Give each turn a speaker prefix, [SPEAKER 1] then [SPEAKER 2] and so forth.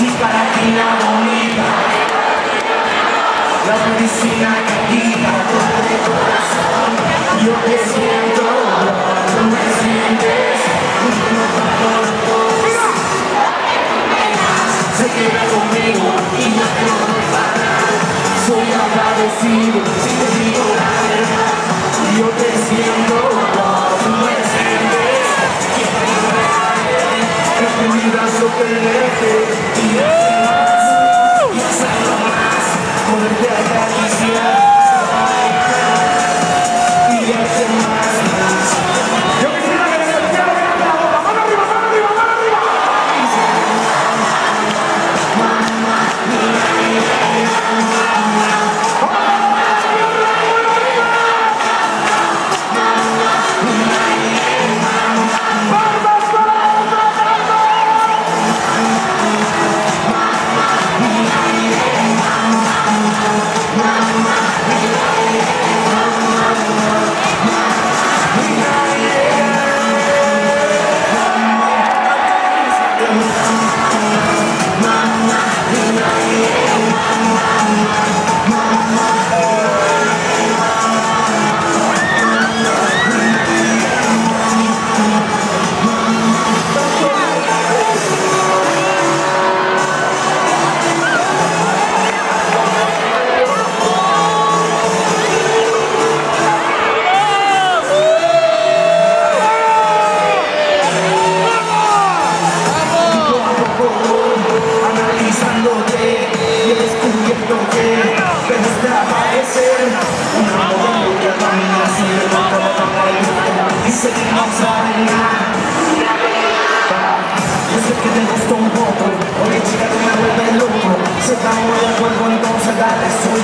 [SPEAKER 1] chica latina bonita, la medicina que quita todo de corazón. Yo te siento, tú me sientes, uno para los dos. Se queda conmigo y no te lo. Soy agradecido mi Pensándote y descubriéndote Ves hasta aparecer Una modelo que sin levantar la cabeza Dice que no Yo sé que te gustó un poco Oye chica, tú me vuelves loco Si estamos de acuerdo entonces dale, soy